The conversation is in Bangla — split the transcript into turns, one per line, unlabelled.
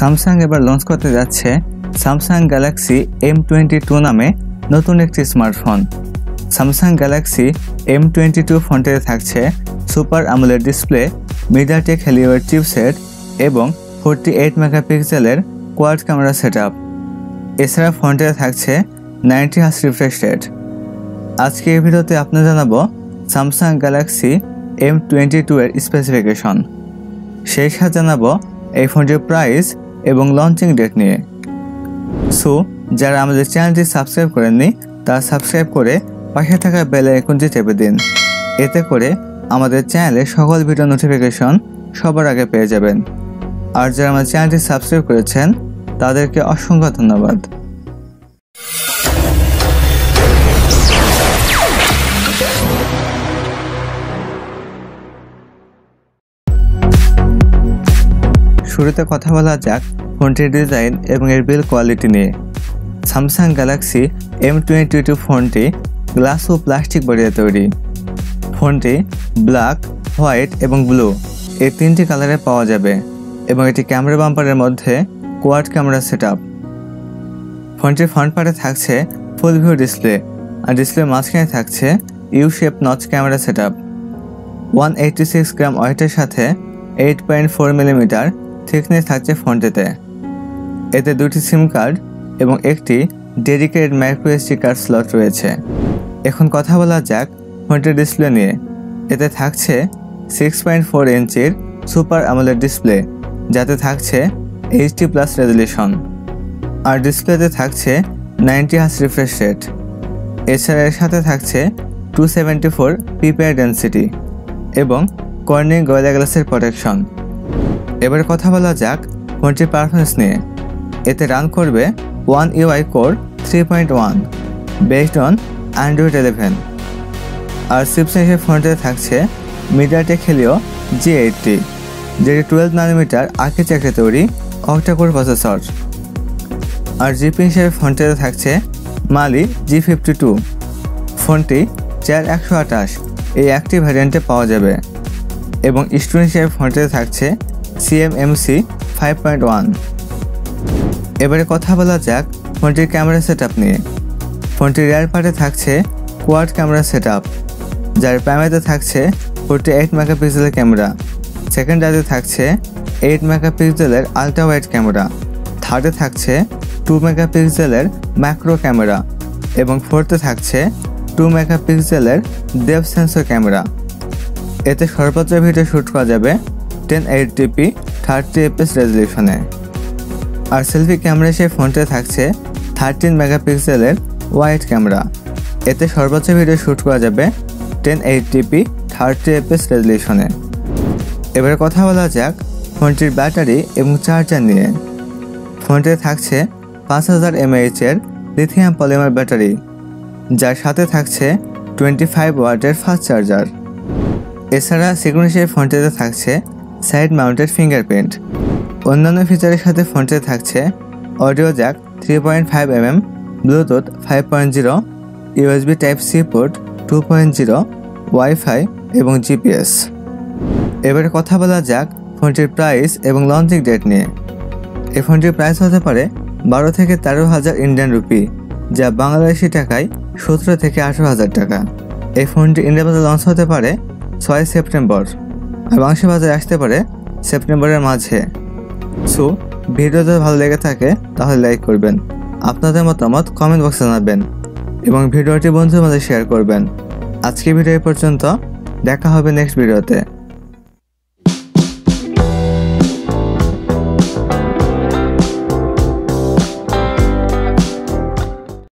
স্যামসাং এবার লঞ্চ করতে যাচ্ছে Samsung Galaxy M twenty two নামে নতুন একটি smartphone Samsung Galaxy M twenty two ফোনটিতে থাকছে সুপার আমলের ডিসপ্লে মিডিয়াটেক হেলিওয়ার চিপসেট এবং ফোরটি এইট মেগাপিক্সেলের কোয়াড ক্যামেরা সেট আপ এছাড়া ফোনটিতে থাকছে নাইনটি হাস রিফ্রেশ রেট আজকে এই ভিডিওতে আপনার জানাব Samsung Galaxy M twenty two এর স্পেসিফিকেশন সেই সাথে জানাব এই ফোনটির প্রাইস এবং লঞ্চিং ডেট নিয়ে। সো যারা আমাদের চ্যানেলটি সাবস্ক্রাইব করেননি তা সাবস্ক্রাইব করে পাশে থাকা বেল আইকনটি চেপে দিন। এতে করে আমাদের চ্যানেলে সকল ভিডিও নোটিফিকেশন সবার আগে পেয়ে যাবেন। আর যারা আমাদের চ্যানেলটি সাবস্ক্রাইব করেছেন, তাদেরকে অসংখ্য ধন্যবাদ। শুরুতে কথা বলা যাক ফোনটির ডিজাইন এবং এর বিল কোয়ালিটি নিয়ে। Samsung Galaxy M twenty two ফোনটি গ্লাস ও প্লাস্টিক বডিতে তৈরি। ফোনটি ব্ল্যাক, হোয়াইট এবং ব্লু। এই তিনটি কালারে পাওয়া যাবে এবং এটি ক্যামেরা বাম্পারের মধ্যে কোয়াড ক্যামেরা সেট আপ ফোনটির ফ্রন্ট পার্টে থাকছে ফুল ভিউ ডিসপ্লে আর ডিসপ্লের মাঝখানে থাকছে U shape notch camera set up one eighty six gram ওয়েটের সাথে eight point four millimetre thickness থাকছে ফোনটিতে এতে দুটি সিম কার্ড এবং একটি dedicated micro SD card slot রয়েছে। এখন কথা বলা যাক ফোনটির ডিসপ্লে নিয়ে। এতে থাকছে সিক্স পয়েন্ট ফোর ইঞ্চির সুপার আমলের ডিসপ্লে, যাতে থাকছে এইচডি প্লাস রেজলিউশন আর ডিসপ্লেতে থাকছে নাইনটি হাস রিফ্রেশ রেট এছাড়া এর সাথে থাকছে two seventy four PPI density এবং কর্নিং গয়লা গ্লাসের প্রোটেকশন এবার কথা বলা যাক ফোনটির পারফরমেন্স নিয়ে। এতে রান করবে One UI core three point one based on Android eleven আর চিপসেন হিসেবে ফোনটিতে থাকছে মিডিয়াটেক হেলিও জি এইটটি যেটি টুয়েলভ নানোমিটার আর্কিটেক্টে তৈরি অক্টাকোর প্রসেসর আর জিপি হিসেবে ফোনটিতে থাকছে মালি জি ফিফটি টু ফোনটি চার একশো আঠাশ এই একটি ভ্যারিয়েন্টে পাওয়া যাবে। এবং স্টুডেন্ট হিসেবে ফোনটিতে থাকছে সিএমএমসি ফাইভ পয়েন্ট ওয়ান এবারে কথা বলা যাক ফোনটির ক্যামেরা সেটআপ নিয়ে। ফোনটির রেয়ার পার্টে থাকছে কোয়াড ক্যামেরা সেট যার প্রাইমারিতে থাকছে ফোরটি এইট মেগাপিক্সেলের ক্যামেরা। সেকেন্ড সেকেন্ডারিতে থাকছে এইট মেগাপিক্সেলের আলট্রা ওয়াইড ক্যামেরা। থার্ডে থাকছে টু মেগাপিক্সেলের ম্যাক্রো ক্যামেরা। এবং ফোর্থে থাকছে টু মেগাপিক্সেলের ডেপ সেন্সর ক্যামেরা। এতে সর্বোচ্চ ভিডিও শ্যুট করা যাবে ten eight TP thirty FPS রেজলিউশনে আর সেলফি ক্যামেরা সেই ফোনটা থাকছে থার্টিন মেগাপিক্সেলের ওয়াইড ক্যামেরা এতে সর্বোচ্চ ভিডিও শ্যুট করা যাবে ten eight TP thirty FPS রেজলিউশনে এবারে কথা বলা যাক ফোনটির ব্যাটারি এবং চার্জার নিয়ে। ফোনটিতে থাকছে পাঁচ হাজার এমএইচের লিথিয়াম পলিমার ব্যাটারি যার সাথে থাকছে টোয়েন্টি ফাইভ ওয়াটের ফাস্ট চার্জার এছাড়া সেগুন হিসেবে ফোনটিতে থাকছে সাইড মাউন্টেড ফিঙ্গারপ্রিন্ট। অন্যান্য ফিচারের সাথে ফোনটিতে থাকছে audio jack three point five M M Bluetooth five point zero, USB type C port two point zero, wifi এবং জিপিএস। এবারে কথা বলা যাক ফোনটির প্রাইস এবং লঞ্চিং ডেট নিয়ে। এই ফোনটির প্রাইস হতে পারে বারো থেকে তেরো হাজার ইন্ডিয়ান রুপি, যা বাংলাদেশি টাকায় সতেরো থেকে আঠেরো হাজার টাকা। এই ফোনটি ইন্ডিয়া বাজারে লঞ্চ হতে পারে ছয় সেপ্টেম্বর। বাংলাদেশের বাজারে আসতে পারে সেপ্টেম্বরের মাঝে। সো, ভিডিও যদি ভালো লেগে থাকে, তাহলে লাইক করবেন। আপনাদের মতামত কমেন্ট বক্সে জানাবেন এবং ভিডিওটি বন্ধুর মাঝে শেয়ার করবেন। আজকে ভিডিও পর্যন্ত। দেখা হবে নেক্সট ভিডিওতে